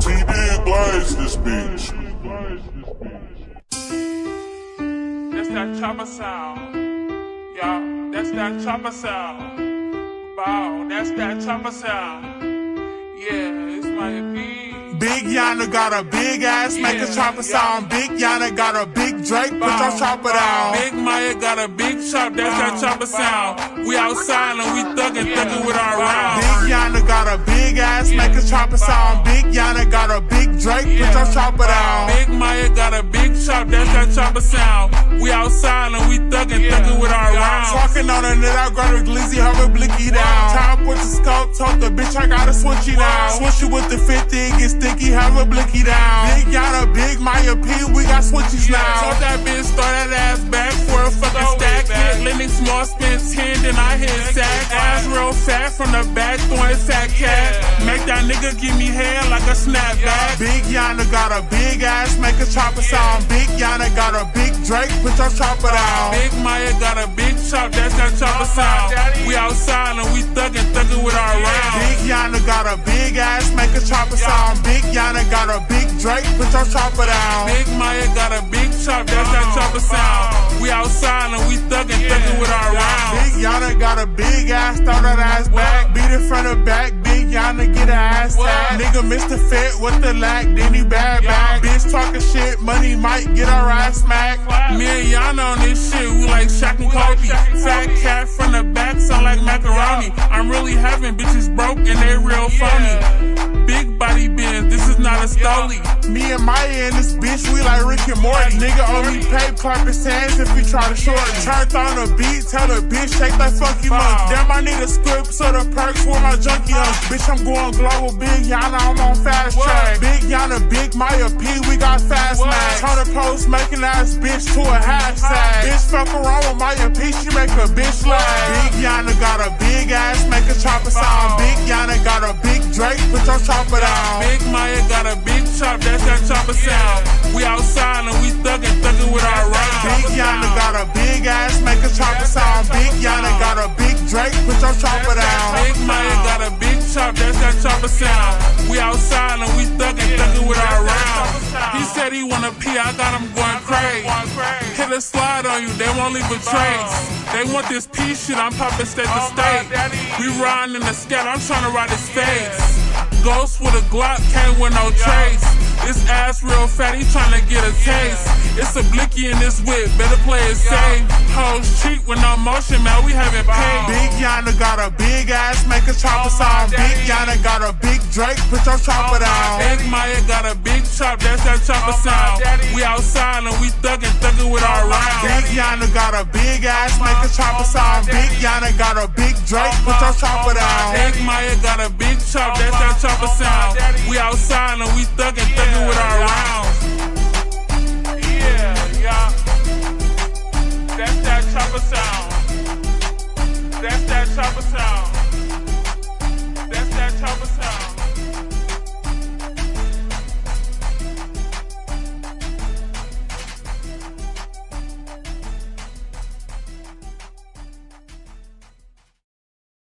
TD Glaze this bitch. That's that chopper sound. Yeah, that's that chopper sound. Bow, that's that chopper sound. Yeah, it's my EP. Big Yana got a big ass, make a chopper yeah. sound. Big Yana got a big Drake, put your chopper down. Big Maya got a big chop, that's that chopper sound. We outside and we thuggin', thuggin' with our rounds. Big Yana got a big ass, make a chopper sound. Big Yana got a big Drake, put your chopper down. Big Maya got a big chop, that's that chopper sound. We outside and we thuggin', thuggin' with our rounds. Talking on a net, I grab a glizzy, have a blicky down. Top with the scope, told the bitch I gotta switch it down. Switch it with the 50, it get sticky, have a blicky down. Big Yana, big Maya P, we got switches now. Told that bitch throw that ass back for a fucking stack. Hit Lennox small spin 10, then I hit sack. Ass real fat from the back, throwing fat cat. Nigga give me hair like a snapback. Big Yana got a big ass, make a chopper sound. Big Yana got a big Drake, put your chopper down. Big Maya got a big chop, that's that chopper sound. We outside and we thuggin', thuggin' with our rounds. Big Yana got a big ass, make a chopper sound. Big Yana got a big Drake, put your chopper down. Big Maya got a big chop, that's that chopper sound. We outside and we thuggin', thuggin' with our rounds. Yana got a big ass, throw that ass back. Beat it from the back, Big Yana get a ass tag. Nigga missed the fit with the lack, then he bad back. Bitch talking shit, money might get her ass smacked. Me and Yana on this shit, we like Shaq and Kobe. Fat cat from the back, sound like macaroni. I'm really having bitches broke and they real phony. Not a stoley. Me and Maya and this bitch, we like Rick and Morty. Nigga only pay clap his hands if he try to short. Turned on the beat, tell the bitch shake that funky monkey. Damn, I need a script so the perks for my junkie on. Bitch, I'm going global, big Yana, I'm on fast track. Big Yana, big Maya P, we got fast max. Turn the post, making ass bitch to a hashtag. Bitch fuck around with Maya P, she make a bitch lag. Big Yana got a big ass, make a chopper sound. Put your chopper down. Big Maya got a big chop, that's that chopper sound. We outside and we thuggin', thuggin' with our rounds. Big Yana got a big ass, make a chopper sound. Big Yana got a big Drake, put your chopper down. Big Maya got a big chop, that's that chopper sound. We outside and we thuggin', thuggin' with our rounds. He said he wanna pee, I got him going crazy. Hit a slide on you, they won't leave a trace. They want this pee shit, I'm popping state to state. We riding in the scat, I'm trying to ride his face. Ghost with a Glock, can't win no trace. This ass real fatty tryna get a taste. It's a blicky in this whip, better play it safe. Hoes cheat with no motion, man, we haven't paid. Big Yana got a big ass, make a chopper sound. Big Yana got a big Drake, put your chopper down. Big Maya got a big chop, that's that chopper sound. We outside and we thuggin', thuggin' with our rounds. Big Yana got a big ass, make a chopper sound. Big Yana got a big Drake, put your chopper down. Big Maya got a big chop, that's that chopper sound. We outside and we thuggin', thuggin' yeah, with our yeah. rounds. Yeah, yeah. That's that chopper sound. That's that chopper sound.